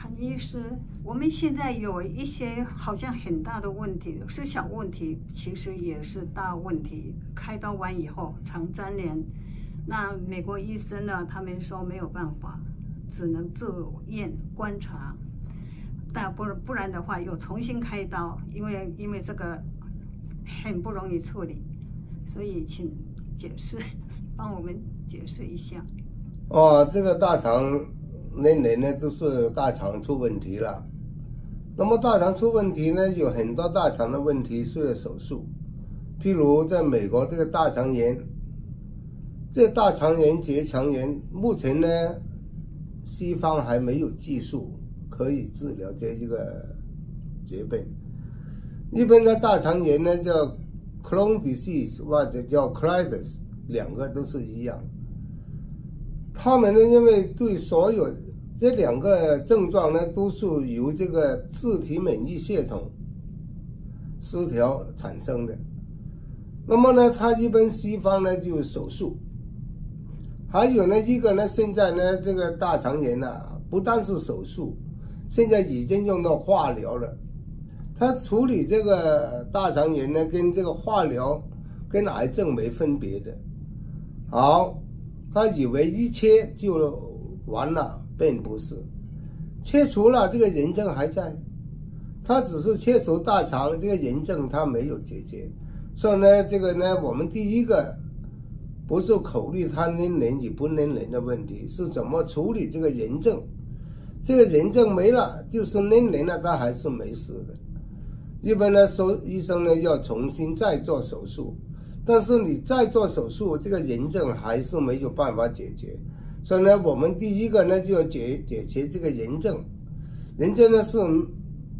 潘医师，我们现在有一些好像很大的问题，是小问题，其实也是大问题。开刀完以后常粘连，那美国医生呢，他们说没有办法，只能住院观察，但不不然的话又重新开刀，因为因为这个很不容易处理，所以请解释，帮我们解释一下。哦，这个大肠。那年呢，就是大肠出问题了。那么大肠出问题呢，有很多大肠的问题需要手术。譬如在美国，这个大肠炎，这大肠炎、结肠炎，目前呢，西方还没有技术可以治疗这一个疾病。一般的大肠炎呢，叫 Crohn disease 或者叫 Colitis，两个都是一样。他们呢，因为对所有这两个症状呢，都是由这个自体免疫系统失调产生的。那么呢，他一般西方呢就手术，还有呢一个呢，现在呢这个大肠炎呢，不但是手术，现在已经用到化疗了。他处理这个大肠炎呢，跟这个化疗跟癌症没分别的。好，他以为一切就完了。并不是，切除了这个炎症还在，他只是切除大肠，这个炎症他没有解决，所以呢，这个呢，我们第一个不是考虑他能忍与不能忍的问题，是怎么处理这个炎症，这个炎症没了，就是能忍了，他还是没事的。一般呢，说医生呢要重新再做手术，但是你再做手术，这个炎症还是没有办法解决。所以呢，我们第一个呢就要解解决这个炎症，炎症呢是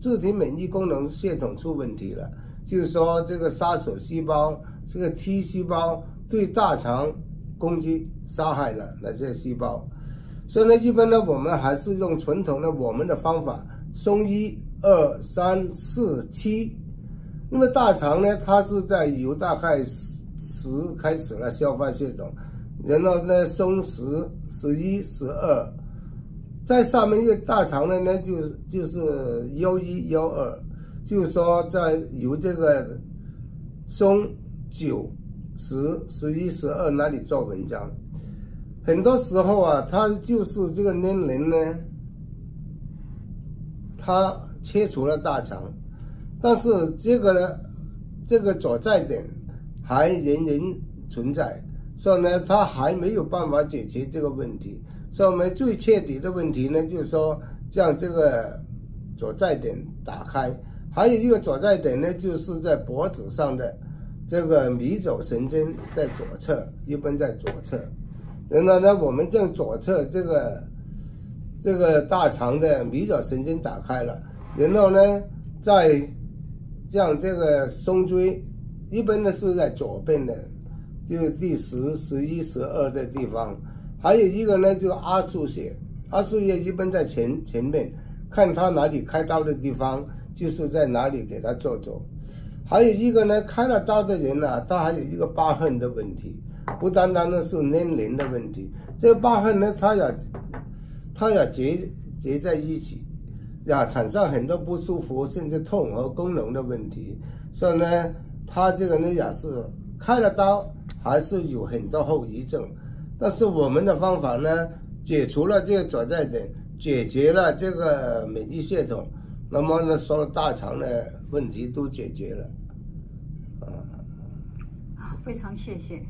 自体免疫功能系统出问题了，就是说这个杀手细胞，这个 T 细胞对大肠攻击杀害了那些细胞，所以呢，一般呢我们还是用传统的我们的方法，松一二三四七，那么大肠呢，它是在由大概十开始了消化系统。然后呢，松十、十一、十二，在上面一个大肠的呢，就是就是幺一、幺二，就是说在由这个松九、十、十一、十二那里做文章。很多时候啊，它就是这个年龄呢，它切除了大肠，但是这个呢，这个所在点还仍然存在。所以呢，他还没有办法解决这个问题。所以我们最彻底的问题呢，就是说将这个左在点打开。还有一个左在点呢，就是在脖子上的这个迷走神经在左侧，一般在左侧。然后呢，我们将左侧这个这个大肠的迷走神经打开了，然后呢，再将这个胸椎，一般呢是在左边的。就第十、十一、十二的地方，还有一个呢，就是阿数穴。阿数穴一般在前前面，看他哪里开刀的地方，就是在哪里给他做做。还有一个呢，开了刀的人呢，他还有一个疤痕的问题，不单单的是年龄的问题。这个疤痕呢，它要它要结结在一起，呀，产生很多不舒服，甚至痛和功能的问题。所以呢，他这个呢也是开了刀。还是有很多后遗症，但是我们的方法呢，解除了这个转载点，解决了这个免疫系统，那么呢，所有大肠的问题都解决了。啊，非常谢谢。